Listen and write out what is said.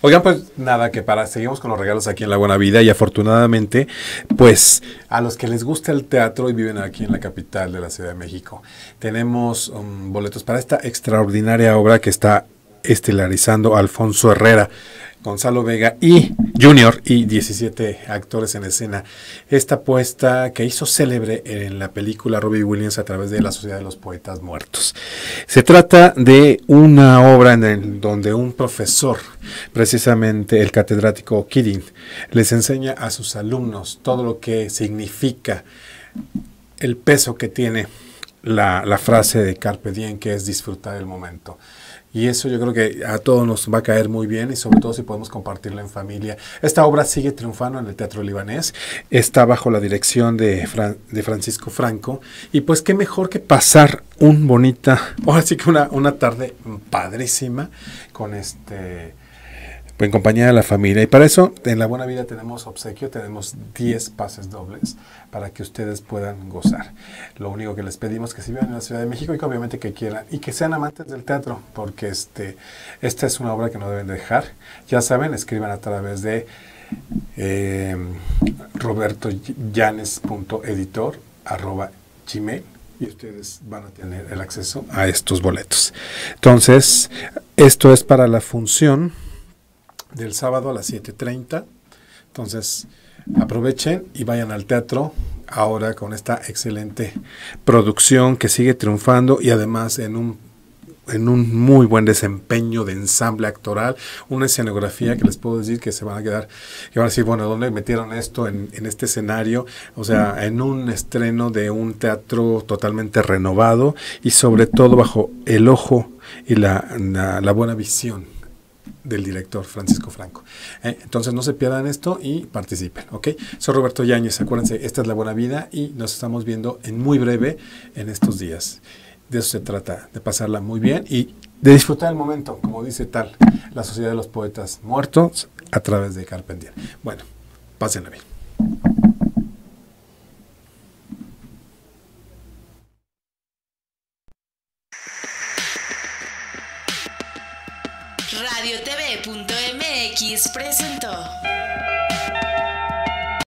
Oigan, pues nada, que para, seguimos con los regalos aquí en La Buena Vida y afortunadamente, pues a los que les gusta el teatro y viven aquí en la capital de la Ciudad de México, tenemos um, boletos para esta extraordinaria obra que está estelarizando Alfonso Herrera. Gonzalo Vega y Junior y 17 actores en escena. Esta apuesta que hizo célebre en la película Robbie Williams a través de la Sociedad de los Poetas Muertos. Se trata de una obra en donde un profesor, precisamente el catedrático Kidding, les enseña a sus alumnos todo lo que significa el peso que tiene la, la frase de Carpe Diem, que es disfrutar el momento. Y eso yo creo que a todos nos va a caer muy bien y sobre todo si podemos compartirla en familia. Esta obra sigue triunfando en el Teatro Libanés, está bajo la dirección de, de Francisco Franco y pues qué mejor que pasar un bonita, ahora sí que una, una tarde padrísima con este en compañía de la familia. Y para eso, en La Buena Vida tenemos obsequio, tenemos 10 pases dobles para que ustedes puedan gozar. Lo único que les pedimos es que si viven en la Ciudad de México y que obviamente que quieran y que sean amantes del teatro, porque este, esta es una obra que no deben dejar. Ya saben, escriban a través de eh, robertoyanes.editor arroba gmail y ustedes van a tener el acceso a estos boletos. Entonces, esto es para la función del sábado a las 7.30. Entonces, aprovechen y vayan al teatro ahora con esta excelente producción que sigue triunfando y además en un en un muy buen desempeño de ensamble actoral, una escenografía que les puedo decir que se van a quedar, que van a decir, bueno, ¿dónde metieron esto en, en este escenario? O sea, en un estreno de un teatro totalmente renovado y sobre todo bajo el ojo y la, la, la buena visión del director Francisco Franco. Eh, entonces no se pierdan esto y participen, ¿ok? Soy Roberto Yáñez, acuérdense, esta es la buena vida y nos estamos viendo en muy breve en estos días. De eso se trata, de pasarla muy bien y de disfrutar el momento, como dice tal, la Sociedad de los Poetas Muertos a través de Carpentier. Bueno, pásenla bien. RadioTV.mx presentó.